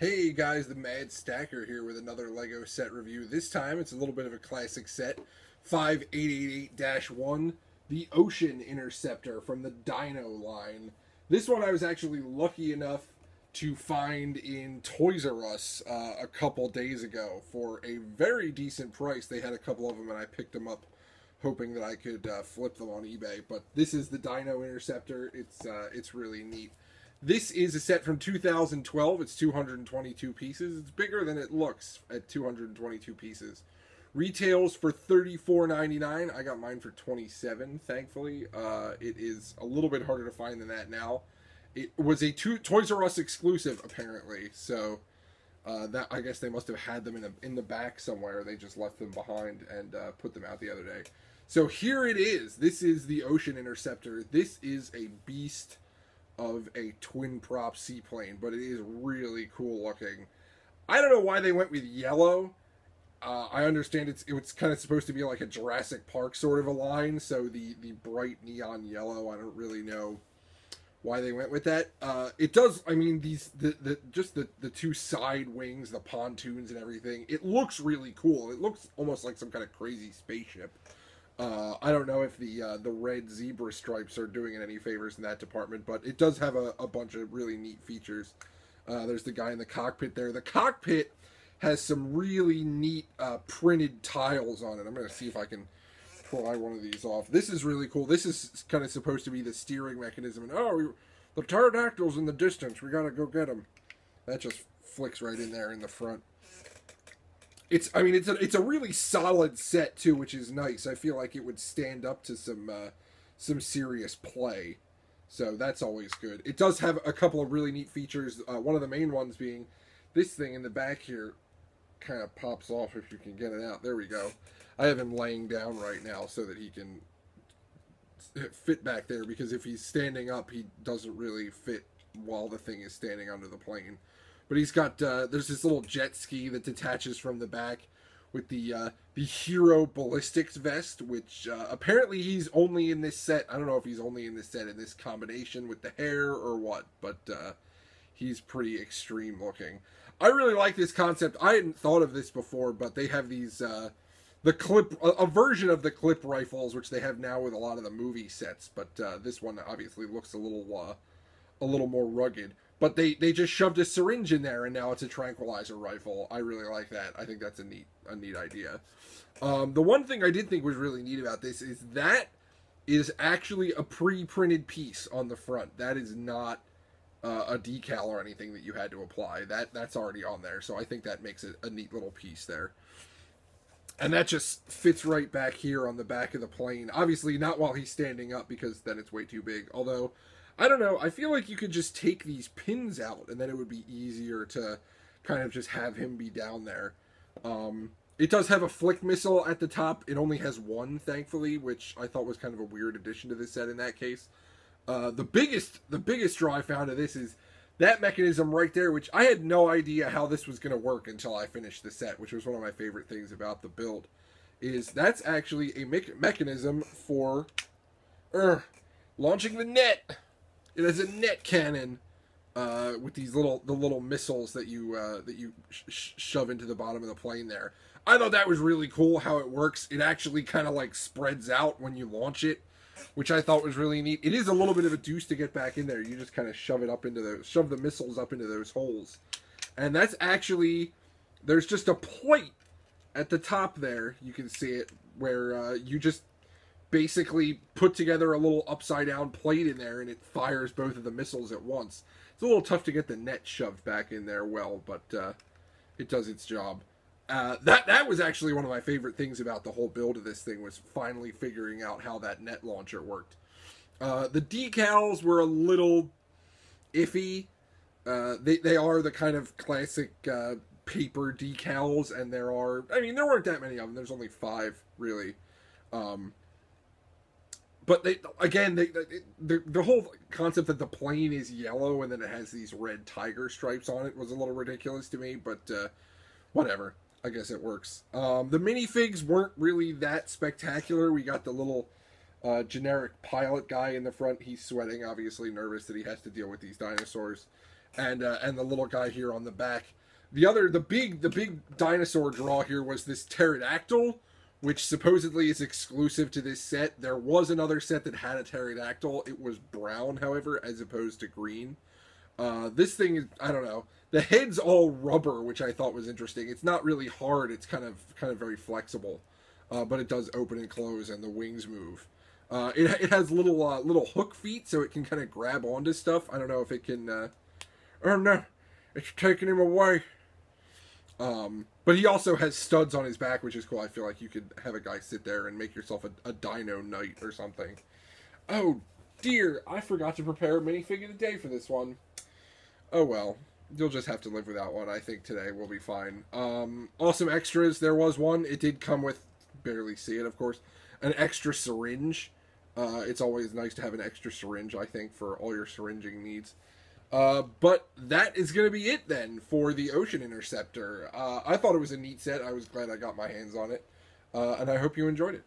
Hey guys, the Mad Stacker here with another LEGO set review. This time it's a little bit of a classic set. 5888-1, the Ocean Interceptor from the Dino line. This one I was actually lucky enough to find in Toys R Us uh, a couple days ago for a very decent price. They had a couple of them and I picked them up hoping that I could uh, flip them on eBay. But this is the Dino Interceptor. It's, uh, it's really neat. This is a set from 2012. It's 222 pieces. It's bigger than it looks at 222 pieces. Retails for $34.99. I got mine for 27 thankfully. Uh, it is a little bit harder to find than that now. It was a two, Toys R Us exclusive, apparently. So uh, that I guess they must have had them in, the in the back somewhere. They just left them behind and uh, put them out the other day. So here it is. This is the Ocean Interceptor. This is a beast of a twin prop seaplane, but it is really cool looking. I don't know why they went with yellow. Uh, I understand it's it's kind of supposed to be like a Jurassic Park sort of a line, so the the bright neon yellow. I don't really know why they went with that. Uh, it does. I mean, these the, the just the the two side wings, the pontoons, and everything. It looks really cool. It looks almost like some kind of crazy spaceship. Uh, I don't know if the uh, the red zebra stripes are doing it any favors in that department, but it does have a, a bunch of really neat features. Uh, there's the guy in the cockpit there. The cockpit has some really neat uh, printed tiles on it. I'm going to see if I can pry one of these off. This is really cool. This is kind of supposed to be the steering mechanism. And oh, we, the pterodactyl's in the distance. We got to go get them. That just flicks right in there in the front it's I mean it's a it's a really solid set too, which is nice. I feel like it would stand up to some uh, some serious play, so that's always good. It does have a couple of really neat features. Uh, one of the main ones being this thing in the back here kind of pops off if you can get it out. There we go. I have him laying down right now so that he can fit back there because if he's standing up, he doesn't really fit while the thing is standing under the plane. But he's got uh, there's this little jet ski that detaches from the back with the uh, the hero ballistics vest, which uh, apparently he's only in this set. I don't know if he's only in this set in this combination with the hair or what, but uh, he's pretty extreme looking. I really like this concept. I hadn't thought of this before, but they have these uh, the clip a, a, version of the clip rifles, which they have now with a lot of the movie sets. But uh, this one obviously looks a little uh, a little more rugged. But they, they just shoved a syringe in there and now it's a tranquilizer rifle. I really like that. I think that's a neat a neat idea. Um, the one thing I did think was really neat about this is that is actually a pre-printed piece on the front. That is not uh, a decal or anything that you had to apply. That that's already on there. So I think that makes it a neat little piece there. And that just fits right back here on the back of the plane. Obviously not while he's standing up because then it's way too big. Although I don't know. I feel like you could just take these pins out, and then it would be easier to kind of just have him be down there. Um, it does have a flick missile at the top. It only has one, thankfully, which I thought was kind of a weird addition to this set in that case. Uh, the biggest, the biggest draw I found of this is that mechanism right there, which I had no idea how this was going to work until I finished the set, which was one of my favorite things about the build. Is that's actually a me mechanism for er, launching the net. It has a net cannon uh, with these little the little missiles that you uh, that you sh shove into the bottom of the plane there. I thought that was really cool how it works. It actually kind of like spreads out when you launch it, which I thought was really neat. It is a little bit of a deuce to get back in there. You just kind of shove it up into the shove the missiles up into those holes, and that's actually there's just a plate at the top there. You can see it where uh, you just basically put together a little upside down plate in there and it fires both of the missiles at once. It's a little tough to get the net shoved back in there well, but uh, it does its job. Uh, that that was actually one of my favorite things about the whole build of this thing was finally figuring out how that net launcher worked. Uh, the decals were a little iffy. Uh, they they are the kind of classic uh, paper decals, and there are I mean there weren't that many of them. There's only five really. Um, but they again they, they, the the whole concept that the plane is yellow and then it has these red tiger stripes on it was a little ridiculous to me but uh, whatever. I guess it works. Um, the minifigs weren't really that spectacular. We got the little uh, generic pilot guy in the front. He's sweating obviously nervous that he has to deal with these dinosaurs. And uh, and the little guy here on the back. The other, the big, the big dinosaur draw here was this pterodactyl, which supposedly is exclusive to this set. There was another set that had a pterodactyl. It was brown, however, as opposed to green. Uh, this thing is, I don't know. The head's all rubber, which I thought was interesting. It's not really hard. It's kind of kind of very flexible, uh, but it does open and close, and the wings move. Uh, it, it has little uh, little hook feet, so it can kind of grab onto stuff. I don't know if it can. Uh... Oh no, it's taking him away. Um, but he also has studs on his back, which is cool. I feel like you could have a guy sit there and make yourself a, a dino knight or something. Oh dear, I forgot to prepare a the day for this one. Oh well, you'll just have to live without one. I think today will be fine. Um, awesome extras. There was one. It did come with, barely see it, of course, an extra syringe. Uh, it's always nice to have an extra syringe, I think, for all your syringing needs. Uh, but that is going to be it then for the Ocean Interceptor. Uh, I thought it was a neat set. I was glad I got my hands on it. Uh, and I hope you enjoyed it.